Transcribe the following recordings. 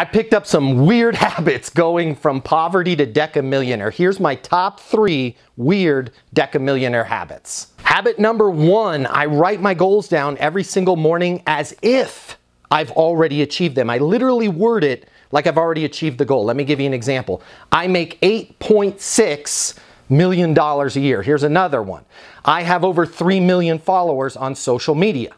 I picked up some weird habits going from poverty to decamillionaire. Here's my top three weird decamillionaire habits. Habit number one, I write my goals down every single morning as if I've already achieved them. I literally word it like I've already achieved the goal. Let me give you an example. I make 8.6 million dollars a year. Here's another one. I have over 3 million followers on social media.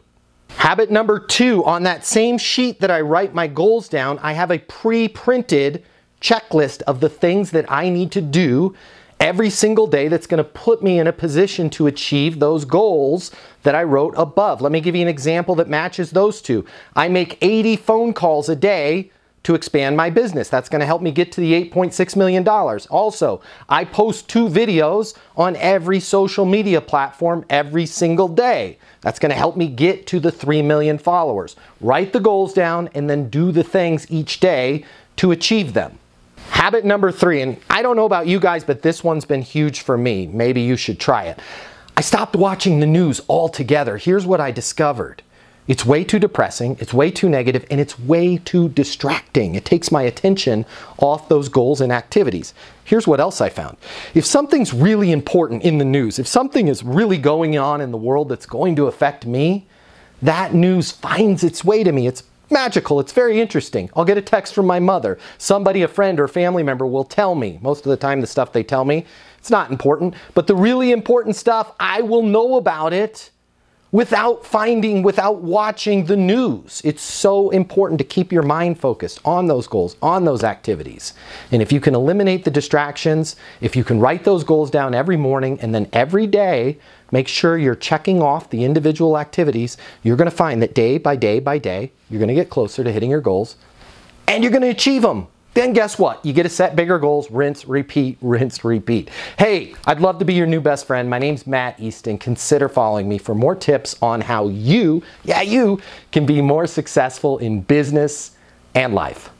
Habit number two, on that same sheet that I write my goals down, I have a pre-printed checklist of the things that I need to do every single day that's going to put me in a position to achieve those goals that I wrote above. Let me give you an example that matches those two. I make 80 phone calls a day to expand my business. That's going to help me get to the $8.6 million. Also, I post two videos on every social media platform every single day. That's going to help me get to the 3 million followers. Write the goals down and then do the things each day to achieve them. Habit number three, and I don't know about you guys, but this one's been huge for me. Maybe you should try it. I stopped watching the news altogether. Here's what I discovered. It's way too depressing, it's way too negative, and it's way too distracting. It takes my attention off those goals and activities. Here's what else I found. If something's really important in the news, if something is really going on in the world that's going to affect me, that news finds its way to me. It's magical. It's very interesting. I'll get a text from my mother. Somebody, a friend or family member will tell me. Most of the time, the stuff they tell me, it's not important. But the really important stuff, I will know about it without finding, without watching the news. It's so important to keep your mind focused on those goals, on those activities. And if you can eliminate the distractions, if you can write those goals down every morning and then every day, make sure you're checking off the individual activities, you're going to find that day by day by day, you're going to get closer to hitting your goals and you're going to achieve them. Then guess what? You get to set bigger goals, rinse, repeat, rinse, repeat. Hey, I'd love to be your new best friend. My name's Matt Easton. Consider following me for more tips on how you, yeah, you, can be more successful in business and life.